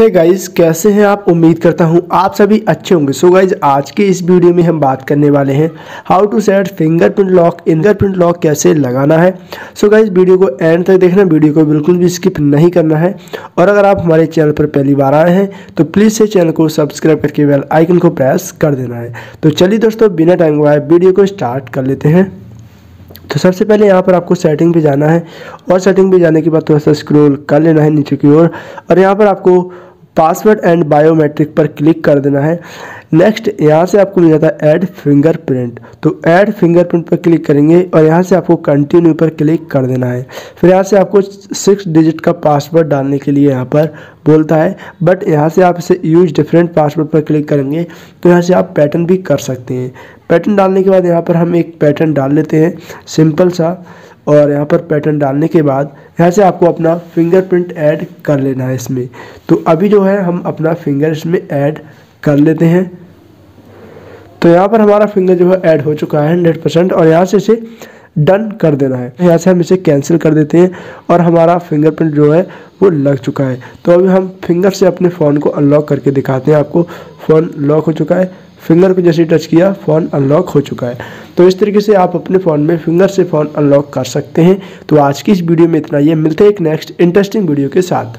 हे hey guys कैसे हैं आप? उम्मीद करता हूँ आप सभी अच्छे होंगे। सो गाइज़ आज के इस वीडियो में हम बात करने वाले हैं how to set fingerprint lock fingerprint lock कैसे लगाना है। सो so गाइज़ वीडियो को एंड तक देखना वीडियो को बिल्कुल भी स्किप नहीं करना है। और अगर आप हमारे चैनल पर पहली बार आए हैं तो प्लीज़ से चैनल को सब्सक्राइब करके बेल आइकन को प्रेस कर देना है। तो चलिए दोस्तों बिना टाइम गवाए वीडियो को स्टार्ट कर लेते हैं। तो सबसे पहले यहाँ पर आपको सेटिंग पे जाना है। और सेटिंग पे जाने के बाद थोड़ा सा स्क्रॉल कर लेना है नीचे की ओर। और, और यहाँ पर आपको पासवर्ड एंड बायोमेट्रिक पर क्लिक कर देना है। नेक्स्ट, यहाँ से आपको मिल जाता है ऐड फिंगरप्रिंट। तो ऐड फिंगरप्रिंट पर क्लिक करेंगे और यहाँ से आपको कंटिन्यू पर क्लिक कर देना है। फिर यहाँ से आपको सिक्स डिजिट का पासवर्ड डालने के लिए यहाँ पर बोलता है। बट यहाँ से आप इसे यूज़ डिफरेंट पासवर्ड पर क्लिक करेंगे तो यहाँ से आप पैटर्न भी कर सकते हैं। पैटर्न डालने के बाद यहाँ पर हम एक पैटर्न डाल लेते हैं। सिंपल सा। और यहाँ पर पैटर्न डालने के बाद यहाँ से आपको अपना फिंगरप्रिंट ऐड कर लेना है इसमें। तो अभी जो है, हम अपना फिंगर इसमें ऐड कर लेते हैं। तो यहाँ पर हमारा फिंगर जो है ऐड हो चुका है हंड्रेड परसेंट और यहाँ से इसे डन कर देना है। यहाँ से हम इसे कैंसिल कर देते हैं और हमारा फिंगरप्रिंट जो है, वो लग चुका है। तो अभी हम फिंगर से अपने फ़ोन को अनलॉक करके दिखाते हैं। आपको फ़ोन लॉक हो चुका है। फिंगर को जैसे टच किया, फ़ोन अनलॉक हो चुका है। तो इस तरीके से आप अपने फ़ोन में फिंगर से फ़ोन अनलॉक कर सकते हैं। तो आज की इस वीडियो में इतना ये मिलते हैं एक नेक्स्ट इंटरेस्टिंग वीडियो के साथ।